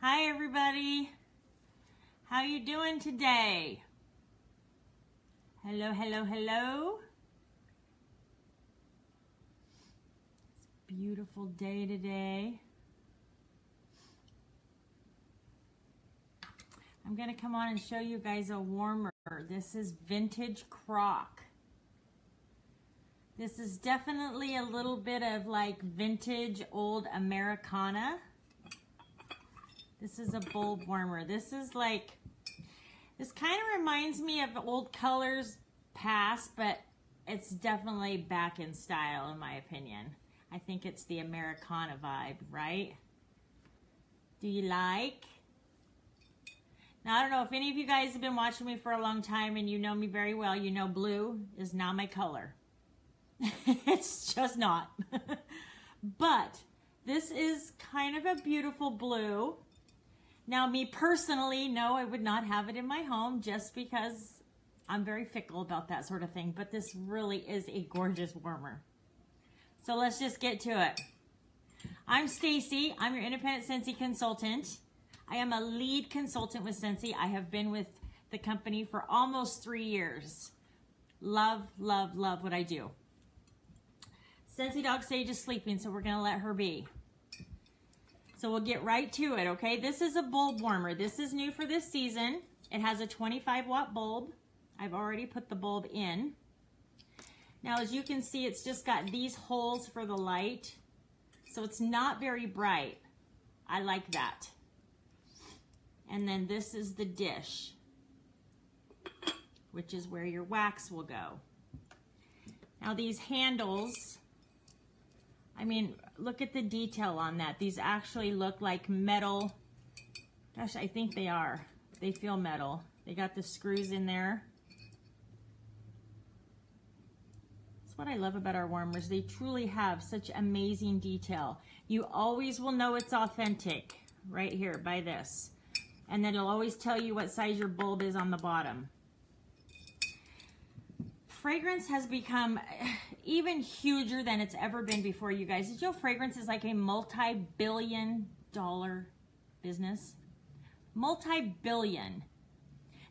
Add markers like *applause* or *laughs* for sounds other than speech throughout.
Hi everybody. How you doing today? Hello, hello, hello. It's a beautiful day today. I'm going to come on and show you guys a warmer. This is Vintage Crock. This is definitely a little bit of like vintage old Americana. This is a bulb warmer. This is like, this kind of reminds me of old colors past, but it's definitely back in style in my opinion. I think it's the Americana vibe, right? Do you like? Now, I don't know if any of you guys have been watching me for a long time and you know me very well. You know blue is not my color. *laughs* it's just not. *laughs* but this is kind of a beautiful blue. Now, me personally, no, I would not have it in my home just because I'm very fickle about that sort of thing. But this really is a gorgeous warmer. So let's just get to it. I'm Stacy. I'm your independent Scentsy consultant. I am a lead consultant with Scentsy. I have been with the company for almost three years. Love, love, love what I do. Scentsy Dog Sage is sleeping, so we're going to let her be. So we'll get right to it, okay? This is a bulb warmer. This is new for this season. It has a 25 watt bulb. I've already put the bulb in. Now, as you can see, it's just got these holes for the light. So it's not very bright. I like that. And then this is the dish, which is where your wax will go. Now these handles, I mean, look at the detail on that. These actually look like metal. Gosh, I think they are. They feel metal. They got the screws in there. That's what I love about our warmers. They truly have such amazing detail. You always will know it's authentic right here by this. And then it'll always tell you what size your bulb is on the bottom fragrance has become even huger than it's ever been before, you guys. Did you know fragrance is like a multi-billion dollar business? Multi-billion.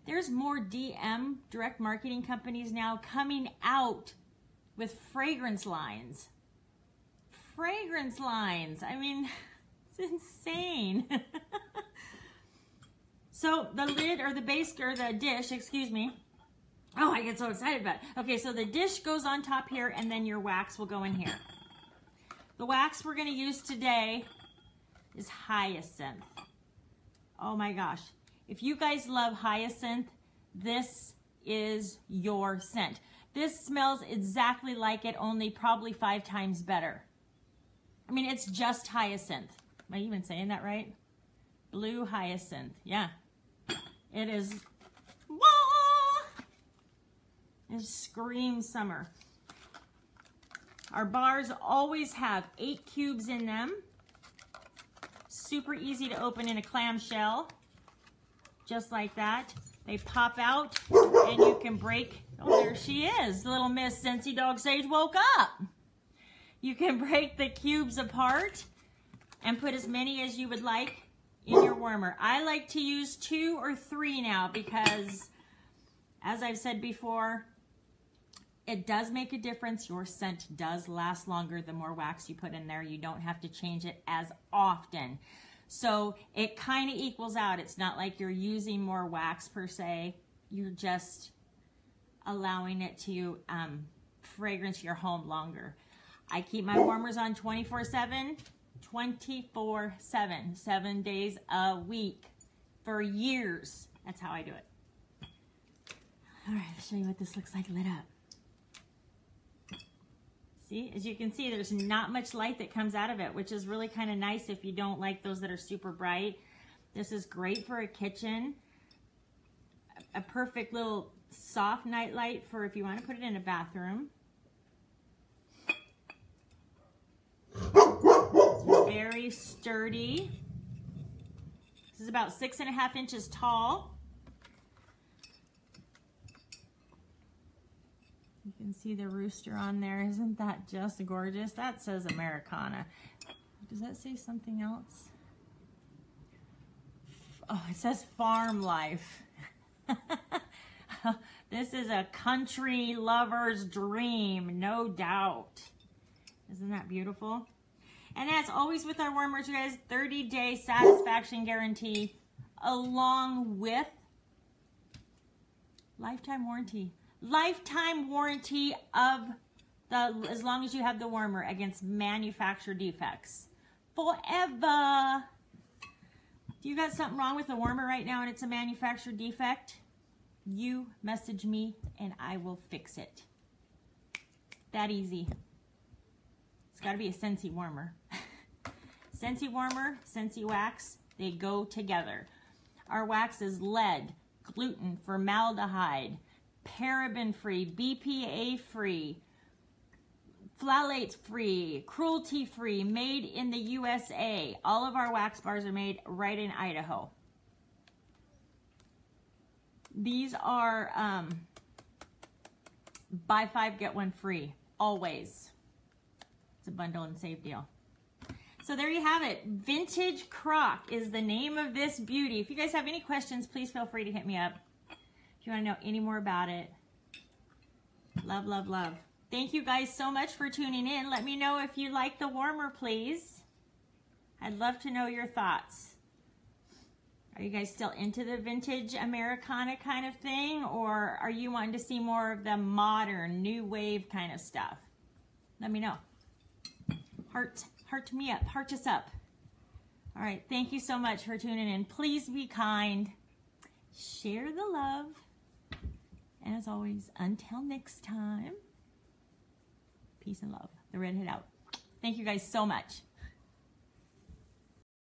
There's more DM, direct marketing companies now coming out with fragrance lines. Fragrance lines. I mean, *laughs* it's insane. *laughs* so the lid or the base or the dish, excuse me, Oh, I get so excited about it. Okay, so the dish goes on top here and then your wax will go in here. The wax we're gonna use today is hyacinth. Oh my gosh. If you guys love hyacinth, this is your scent. This smells exactly like it, only probably five times better. I mean, it's just hyacinth. Am I even saying that right? Blue hyacinth, yeah. It is and scream summer. Our bars always have eight cubes in them. Super easy to open in a clamshell, just like that. They pop out and you can break, oh there she is, little Miss Scentsy Dog Sage woke up. You can break the cubes apart and put as many as you would like in your warmer. I like to use two or three now because as I've said before, it does make a difference. Your scent does last longer the more wax you put in there. You don't have to change it as often. So it kind of equals out. It's not like you're using more wax per se. You're just allowing it to um, fragrance your home longer. I keep my warmers on 24-7, 24-7, seven days a week for years. That's how I do it. All right, I'll show you what this looks like lit up. See, as you can see, there's not much light that comes out of it, which is really kind of nice if you don't like those that are super bright. This is great for a kitchen. A perfect little soft night light for if you want to put it in a bathroom. It's very sturdy. This is about six and a half inches tall. Can see the rooster on there. Isn't that just gorgeous? That says Americana. Does that say something else? Oh, it says farm life. *laughs* this is a country lover's dream, no doubt. Isn't that beautiful? And as always with our warmers, you guys, 30 day satisfaction guarantee along with lifetime warranty. Lifetime warranty of the, as long as you have the warmer against manufacturer defects. Forever. Do you got something wrong with the warmer right now and it's a manufacturer defect? You message me and I will fix it. That easy. It's got to be a Scentsy warmer. *laughs* Scentsy warmer, Scentsy wax, they go together. Our wax is lead, gluten, formaldehyde, paraben free, BPA free, phthalates free, cruelty free, made in the USA. All of our wax bars are made right in Idaho. These are um, buy five, get one free, always. It's a bundle and save deal. So there you have it. Vintage Crock is the name of this beauty. If you guys have any questions, please feel free to hit me up. You want to know any more about it. Love, love, love. Thank you guys so much for tuning in. Let me know if you like the warmer, please. I'd love to know your thoughts. Are you guys still into the vintage Americana kind of thing? Or are you wanting to see more of the modern, new wave kind of stuff? Let me know. Heart, heart me up, heart us up. All right, thank you so much for tuning in. Please be kind. Share the love. As always, until next time, peace and love. The Redhead out. Thank you guys so much.